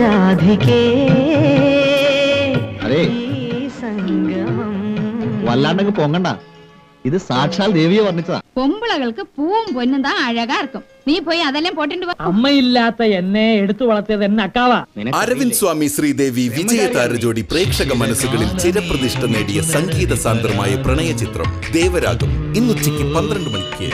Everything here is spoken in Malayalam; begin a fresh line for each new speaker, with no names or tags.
രാധികേ.
അതെ.
സംഗമം
വല്ലാണ്ടങ്ങ് പൊങ്ങണ്ട. ഇത് സാക്ഷാൽ ദേവിയെ വർണിച്ചതാ.
പൊമ്പിളകൾക്ക് പൂവും പൊന്നും താ അഴകാ ഇരിക്കും നീ പോയി അതെല്ലാം പോട്ടിട്ട്
അമ്മയില്ലാത്ത എന്നെ എടുത്തു വളർത്തിയത് എന്നെ അക്കാവാ.
അരവിന്ദ് സ്വാമി ശ്രീദേവി വിജയതാര ജോഡി പ്രേക്ഷക മനസ്സുകളിൽ ചിരപ്രതിഷ്ഠ നേടിയ സംഗീത സാന്ദ്രമായ പ്രണയ ചിത്രം ദേവരാഗം ഇന്നുച്ചയ്ക്ക് പന്ത്രണ്ട് മണിക്ക്.